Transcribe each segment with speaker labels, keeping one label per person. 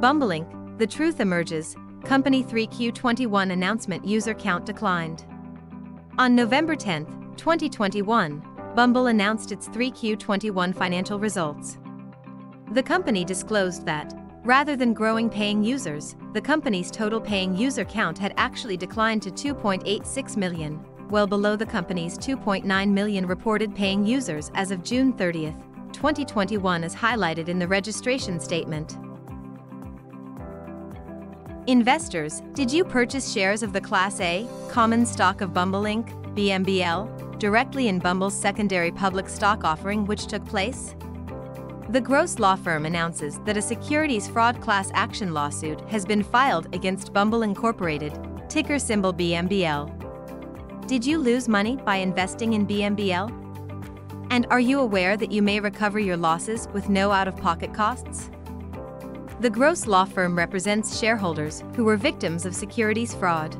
Speaker 1: Bumble Inc., the truth emerges, company 3Q21 announcement user count declined. On November 10, 2021, Bumble announced its 3Q21 financial results. The company disclosed that, rather than growing paying users, the company's total paying user count had actually declined to 2.86 million, well below the company's 2.9 million reported paying users as of June 30, 2021 as highlighted in the registration statement. Investors, did you purchase shares of the Class A, common stock of Bumble Inc., BMBL, directly in Bumble's secondary public stock offering which took place? The Gross Law Firm announces that a securities fraud class action lawsuit has been filed against Bumble Incorporated, ticker symbol BMBL. Did you lose money by investing in BMBL? And are you aware that you may recover your losses with no out of pocket costs? The Gross Law Firm represents shareholders who were victims of securities fraud.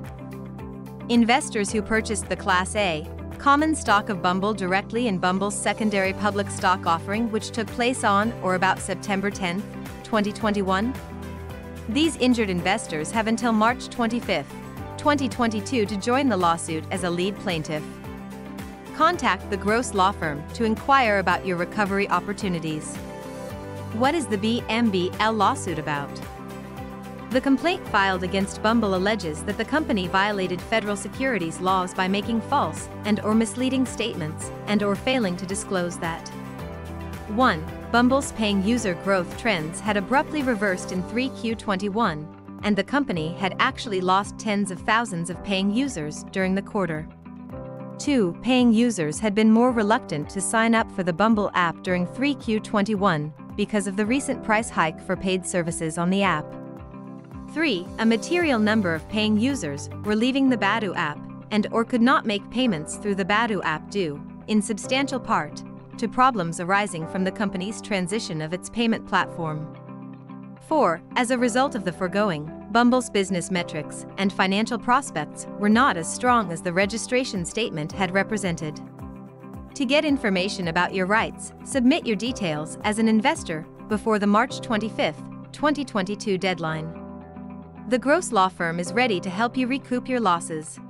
Speaker 1: Investors who purchased the Class A, common stock of Bumble directly in Bumble's secondary public stock offering which took place on or about September 10, 2021. These injured investors have until March 25, 2022 to join the lawsuit as a lead plaintiff. Contact the Gross Law Firm to inquire about your recovery opportunities. What is the BMBL lawsuit about? The complaint filed against Bumble alleges that the company violated federal securities laws by making false and or misleading statements and or failing to disclose that 1. Bumble's paying user growth trends had abruptly reversed in 3Q21, and the company had actually lost tens of thousands of paying users during the quarter. 2. Paying users had been more reluctant to sign up for the Bumble app during 3Q21 because of the recent price hike for paid services on the app. 3. A material number of paying users were leaving the Badoo app and or could not make payments through the Badoo app due, in substantial part, to problems arising from the company's transition of its payment platform. 4. As a result of the foregoing, Bumble's business metrics and financial prospects were not as strong as the registration statement had represented. To get information about your rights, submit your details as an investor before the March 25, 2022 deadline. The Gross Law Firm is ready to help you recoup your losses.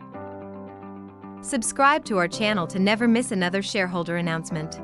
Speaker 1: Subscribe to our channel to never miss another shareholder announcement.